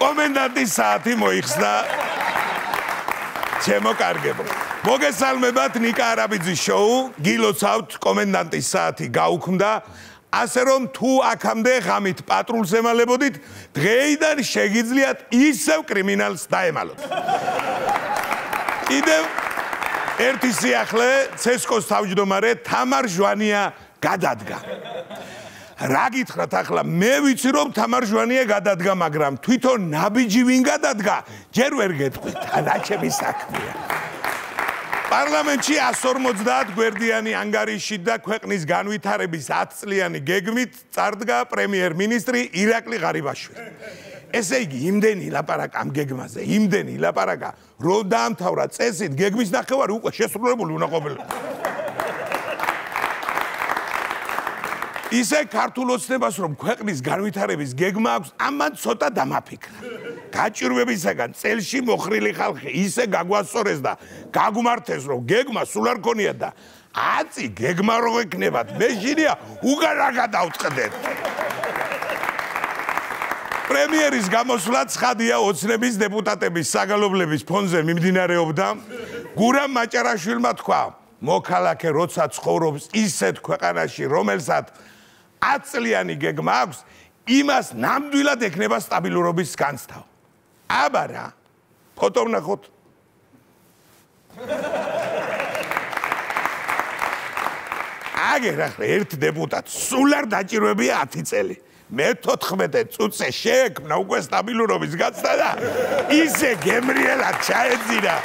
კომენდანტის საათი მოიხსნა. ჩემო კარგებო. მოგესალმებათ ნიკა არაბიძის შოუ. გილოცავთ კომენდანტის საათი გაუქმდა. ასე რომ თუ აქამდე ღამით პატრულს ემალებოდით დღეიდან შეგიძლიათ ისევ კრიმინალს დაემალოთ. კიდევ ერთი სიახლე ცესკოს თავმჯდომარე თამარ ჟვანია გადადგა რა გითხრათ ახლა? მე ვიცი რომ თამარ ჟვანია გადადგა მაგრამ თვითონ ნაბიჯი ვინ გადადგა? ჯერ ვერ გეტყვით რა ჩემი საქმეა. პარლამენტში 150 გვერდიანი ანგარიში და ქვეყნის განვითარების 10 წლიანი გეგმით წარდგა პრემიერ-მინისტრი ირაკლი ღარიბაშვილი. ესე იგი იმდენი ლაპარაკ ამ გეგმაზე იმდენი ლაპარაკა რომ დაამთავრა წესით გეგმის ნახევარი უკვე შესრულებული უნდა ყოფილიყო ისე ქართულ ოცნებას რომ ქვეყნის განვითარების გეგმა აქვს, ამან ცოტა დამაფიქრა. გაჭირვებისაგან წელში მოხრილი ხალხი ისე გაგვასწორეს და გაგმართეს რომ გეგმა სულ არ ქონია და აწი გეგმა რო ეკნებათ, მე ჟირია უგან რა გადავწყვდეთ. პრემიერის გამოსვლა ცხადია ოცნების დეპუტატების საგალობლების ფონზე მიმდინარეობდა. გურამ მაჭარაშვილმა თქვა: მოქალაქე როცა ცხოვრობს ისეთ ქვეყანაში, რომელსაც 10 წლიანი გეგმა აქვს, იმას ნამდვილად ექნება სტაბილურობის განცდა. აბა რა. ფოტო ვნახოთ. აგერ ახლა ერთ დეპუტატს სულ არ დაჭირვებია 10 წელი. მე 14 წუთზე შეექმნა უკვე სტაბილურობის განცდა და ისე გემრიელად ჩაეძინა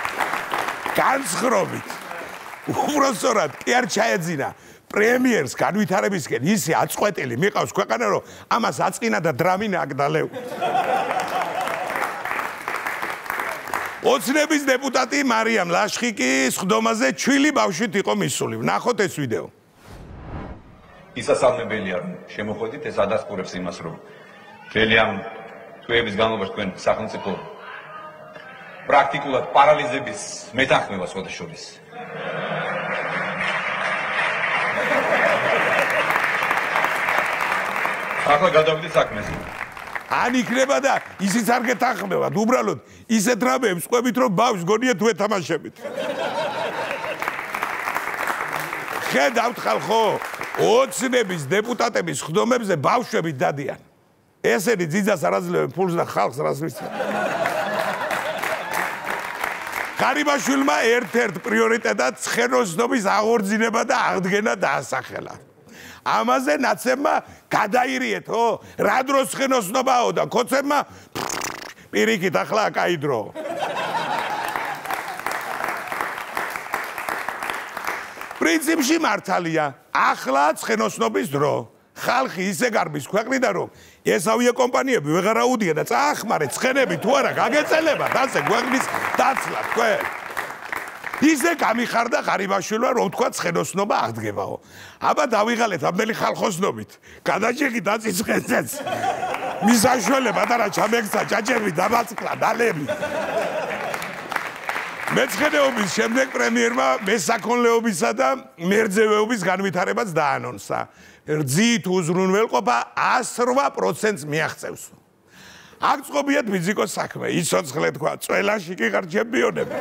განსხრობით. უბრალოდ კი არ ჩაეძინა. პრემიერს განვითარებისკენ ისე აწყვეტილი მიყავს ქვეყანა რომ ამას აწყინა და დრამინა აკდალევ ოცნების დეპუტატი მარიამ ლაშხიკი სხდომაზე ჩვილი ბავშვით იყო მისული. ნახოთ ეს ვიდეო. ისასალმებელია შემოხვედით ეს ადასტურებს იმას რომ მთელი ამ თვეების განმავლობაში თქვენ სახელმწიფო პრაქტიკულად პარალიზების მეთანხმება სხვა შორის ახლა გადავიდე საქმეზე. ან იქნება და ისიც არ გეთანხმებათ, უბრალოდ ისეთ რამეებს ყვებით, რომ ბავშვს გონია თუ ეთამაშებით. ხედავთ ხალხო, ოცნების დეპუტატების ხდომებზე ბავშვები დადიან. ესენი ძიძას არაძლებენ ფულს და ხალხს რას ვიციან. კარიბაშვილმა ერთ-ერთ პრიორიტეტად ცხენოსნობის აღორძინება და აღდგენა დაასახელა. ამაზე ნაცემმა გადაირიეთო რა დროს ხენოსნობაო და კოცებმა პირიქით ახლა კაიდრო პრინციპში მართალია ახლა ცხენოსნობის დრო. ხალხი ისე გარბის ქვეყნიდან რომ ეს ავიაკომპანიები ვეღარ აუდია და წაახმარე ცხენები თუ არა გაგეწელება დასე ქვეყნის დაცლა თქვენ ისე გამიხარდა ღარიბაშვილმა რომ თქვა ცხენოსნობა აღდგებაო. აბა დავიღალეთ ამდელი ხალხოსნობით. გადაჭიქი დაწიცხენცეც. მისაშველება და რა ჩამეგცა ჯაჯები დამაწყლა დალები. მეცხენეობის შემდეგ პრემიერმა მესაქონლეობისა და მერძევეობის განვითარებას დაანონსა. რძით უზრუნველყოფა 108%-ს მიაღწევს. აქ წყობიათ ფიზიკოს საქმე, იცოცხლე თქვა, წველაში კი ხარ ჩემპიონები.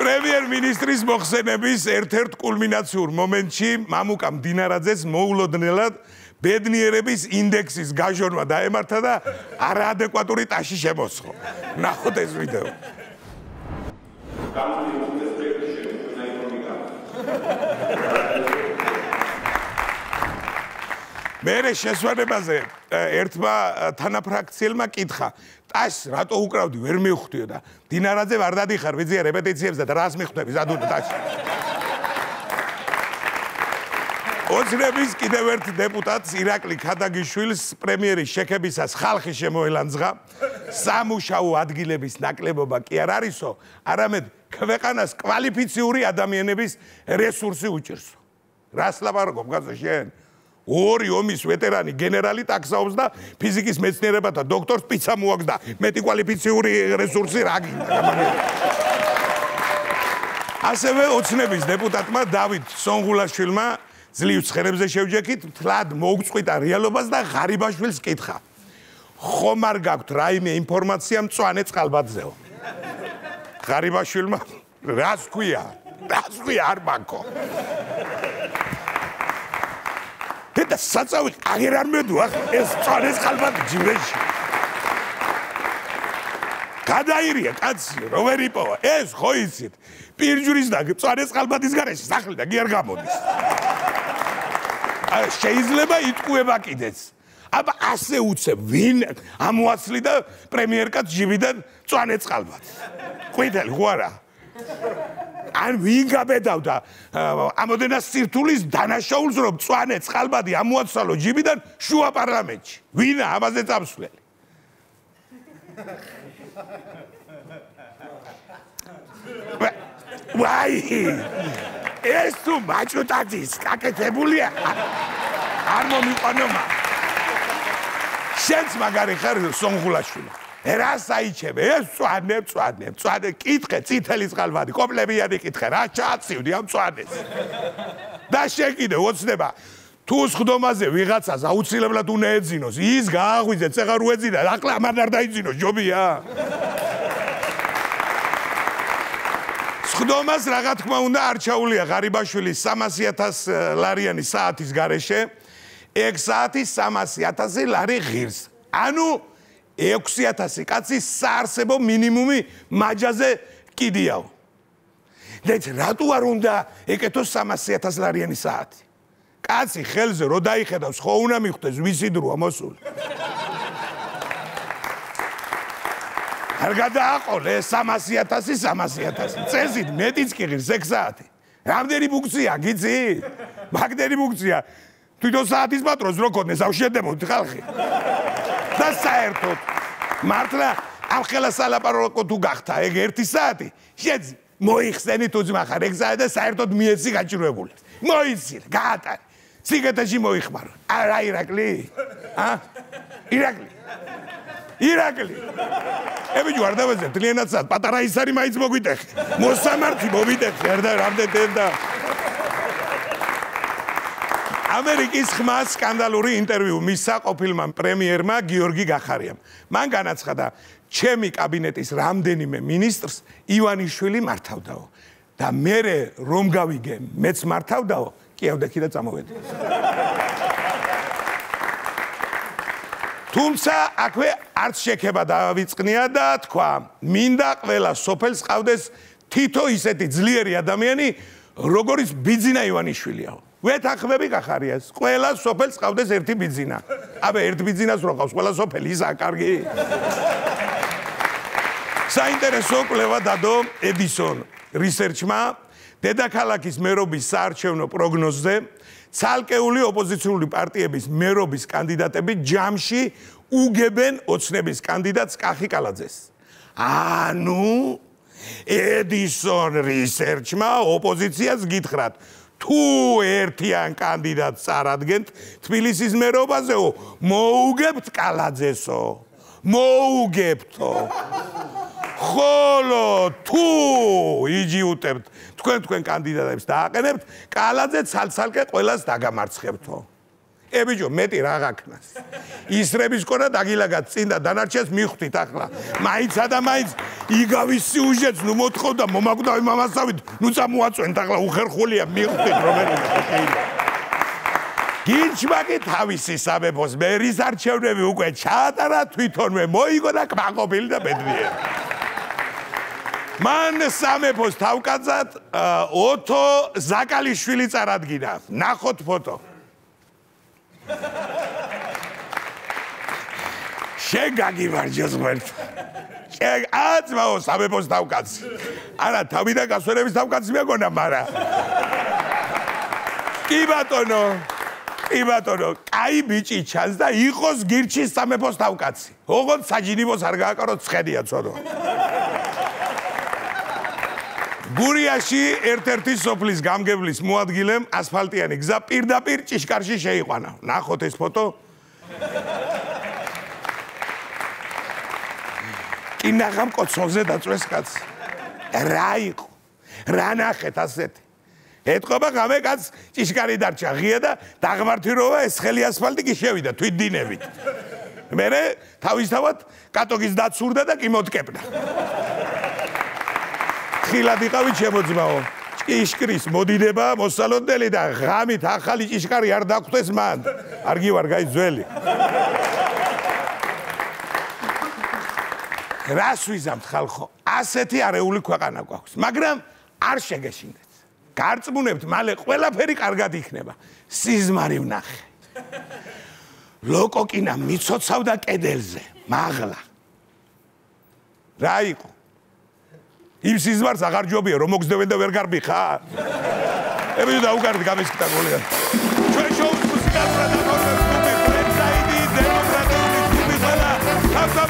პრემიერ-მინისტრის მოხსენების ერთ-ერთ კულმინაციურ მომენტში მამუკა მდინარაძეს მოულოდნელად ბედნიერების ინდექსის გაჟონვა დაემართა და არაადეკვატური ტაში შემოსხო. ნახოთ ეს ვიდეო. მერე შესვენებაზე ერთმა თანაფრაქციელმა კითხა ტას რატო უკრავდი? ვერ მივხვდიო და დინარაძე ვარ დადიხარ ვიძია რეპეტიციებზე და რას მიხვდები? ზადუნ ტაში ოცნების კიდევ ერთ დეპუტატს ირაკლი ქადაგიშვილს პრემიერის შექებისას ხალხი შემოელანძღა. სამუშაო ადგილების ნაკლებობა კი არ არისო არამედ ქვეყანას კვალიფიციური ადამიანების რესურსი უჭირსო. რას ლაპარაკობ გაზო შენ ორი ომის ვეტერანი გენერალი ტაქსაობს და ფიზიკის მეცნიერებათა დოქტორს პიცა მოაქვს და მეტი კვალიფიციური რესურსი რა ასევე ოცნების დეპუტატმა დავით სონგულაშვილმა ძლივს ხრებზე შევჯექით, თლად მოგწყვიტა რეალობას და ღარიბაშვილს კითხა. ხომ არ გაქვთ რაიმე ინფორმაცია მწვანე წყალბადზეო? ღარიბაშვილმა რას ქვია? რას ქვია არ მაქო? და საწავი აღარ არ მედუა ეს წალეს ხალბატ ჯიბეში გადაირია კაცი რომ ვერ იპოვა ეს ხო იცით? პირჯვრის და წალეს ხალბატის გარეშე სახლი და კი არ გამოდის. შეიძლება იტყუება კიდეც. აბა ასე უცებ ვინ ამოაცლიდა პრემიერკაც ჯიბიდან წვანეწყალბად ყვიდელი ხო არა? ან ვინ გაბედავდა? ამოდენას სირთულის დანაშაულს რომ წვანე წყალბადი ამოაცალო ჯიბიდან შუა პარლამენტში. ვინა ამაზე წამსვლელი? ვაი! ეს თუ მაჭუტაძის გაკეთებულია? არ მომიყვანო მაგ შენც მაგარი ხარ სონღულაშვილი. რა საიჩები ეს წვანე წვანე წვანე. კითხე წითელი წყალბადი კომპლებიანი კითხე. რა ჩააცივდი ამ წვანეს? და შეკიდე ოცნება. თუ სხდომაზე ვიღაცას აუცილებლად უნდა ეძინოს ის გააღვიძე წეღა რო ეძინა ახლა ამარ არ დაიძინოს ჯობია. სხდომას რაღა თქმა უნდა არჩაულია ღარიბაშვილის 300000 ლარიანი საათის გარეშე. 6 საათი 300000 ლარი ღირს. ანუ 6000 კაცი საარსებო მინიმუმი მაჯაზე კიდიაო. და რატო არ უნდა ეკეთოს 300000 ლარიანი საათი? კაცი ხელზე რო დაიხედავს ხო უნდა მიხვდეს ვისი დროა მოსული. არ გადააყოლე 300000 300000 წესით მეტიც კი ღირს 6 საათი. რამდენი ბუქცია გიცი მაგდენი ბუქცია. თვითონ საათის პატრონს რო ქონდეს ავშედებოდი ხალხი და საერთოდ. მართლა ამ ხელას ალაპარაკო თუ გახდა ეგ 1 საათი? შეძ მოიხსენით უძმახარ ეგ საათი და საერთოდ მიეცი გაჭირვებული. მოიცილ გაატარე სიგეთაში მოიხმარო არა ირაკლი. ა? ირაკლი. ირაკლი. ებიჯო არ დავაზებ ძალიანაც პატარა ისარი მაიც მოგვიტეხე მოსამართი მოვიტეხე არ და რამდენ და ამერიკის ხმა სკანდალური ინტერვიუ მისცა ყოფილმა პრემიერმა გიორგი გახარიამ. მან განაცხადა, ჩემი კაბინეტის რამდენიმე მინისტრს ივანიშვილი მართავდაო და მე რომ გავიგე, მეც მართავდაო, კი ავდექი და წამოვედი. თუმცა აქვე არც შეკება დავიწყნია და თქვა, მინდა ყველა სოფელს ყავდეს თითო ისეთი ძლიერი ადამიანი, როგორიც ბიძინა ივანიშვილიაო. ვეთახმები გახარიას. ყველა სოფელს ყავდეს ერთი ბიძინა. აბა ერთ ბიძინას რო ყავს ყველა სოფელი, ისა კარგი. საინტერესო კვლევა დადო ედისონ რისერჩმა დედაქალაქის მერობის საარჩევნო პროგნოზზე ცალკეული ოპოზიციური პარტიების მერობის კანდიდატები ჯამში უგებენ ოცნების კანდიდატს კახი კალაძეს. ანუ ედისონ რისერჩმა ოპოზიციას გითხრათ თუ ერთიან კანდიდატს წარადგენთ თბილისის მერობაზეო მოუგებთ კალაძესო მოუგებთო. ხოლო თუ იჯიუტებთ თქვენ თქვენ კანდიდატებს დააყენებთ კალაძე ცალცალკე ყოველას დაგამარცხებთო ებიჯო მეტი რა გაქნას. ისრების ყონა დაგილაგა წინ და დანარჩენს მიხვდით ახლა. მაინცა და მაინც იგავის სიუჟეტს ნუ მოთხოვ და მომაკვდავი მამასავით ნუ წამოაწვენთ ახლა უხერხულია მიხვდით რომელიმე გიჩმაკი თავისი სამეფოს მერის არჩევნები უკვე ჩაატარა თვითონვე მოიგო და კმაყოფილი და ბედნიერი. მან სამეფოს თავკაცად ოთო ზაკალიშვილი წარადგინა. ნახოთ ფოტო შენ გაგივარჯოს ღერთ. შენ აცმაო სამეფოს თავკაცი. არა, თავიდან გასვენების თავკაცი მეგონა, მარა. კი ბატონო. კი ბატონო, კაი ბიჭი ჩანს და იყოს გირჩის სამეფოს თავკაცი. ოღონდ საჯინიბოს არ გააკაროთ ცხედია ცოდო. გურიაში ერთ-ერთი სოფლის გამგებლის მოადგილემ ასფალტიანი გზა პირდაპირ ჭიშკარში შეიყვანა. ნახოთ ეს ფოტო. კი ნახამ კოცოზე დაწვეს კაცს. რა იყო? რა ნახეთ ასეთი? ეთყობა გამე კაც ჭიშკარი დარჩა ღია და დაღმართიროვა ეს ხელი ასფალტი კი შევიდა თვით დინებით. მე თავისთავად კატოკის დაცურდა და კი მოტკებდა. ხილად იყავი ჩემო ძმაო. ჭიშკრის მოდიდება მოსალოდნელი და ღამით ახალი ჭიშკარი არ დაგხვდეს მან. არ გივარ გაი ძველი. რას ვიზამთ ხალხო? ასეთი არეული ქვეყანა გვაქვს, მაგრამ არ შეგეშინდეთ. გარწმუნებთ, მალე ყველაფერი კარგად იქნება. სიზმარი ვნახე. ლოკოკინა მიცოცავდა კედელზე, მაღლა. რა იყო? იმ სიზმარს აღარ ჯობია რომ მოგზდევენ და ვერ გარბი ხარ? ები დაუგარდი გამისკდა გოლია. ჩვენ შოუს მუსიკალურად აკორდებს კლუბი, ფრენდაიდი, დემოკრატიული კლუბი ყველა. თავთავის ხელმძღვანელი